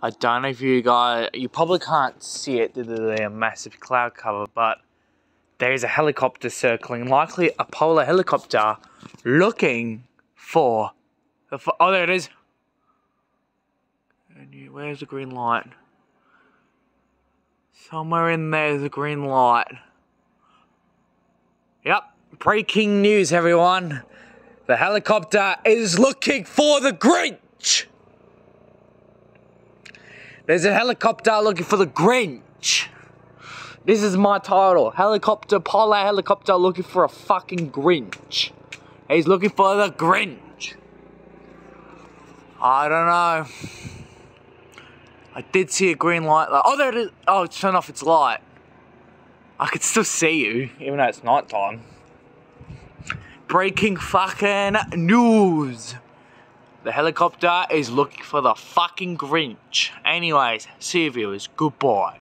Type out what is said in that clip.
I don't know if you guys, you probably can't see it due to the massive cloud cover, but there is a helicopter circling, likely a polair helicopter, looking for the. Oh, there it is. Where's the green light? Somewhere in there is a green light. Yep, breaking news, everyone. The helicopter is looking for the Grinch. There's a helicopter looking for the Grinch. This is my title. Helicopter, polair helicopter looking for a fucking Grinch. He's looking for the Grinch. I don't know. I did see a green light. oh, there it is. Oh, it's turned off its light. I could still see you, even though it's night time. Breaking fucking news. The helicopter is looking for the fucking Grinch. Anyways, see you viewers. Goodbye.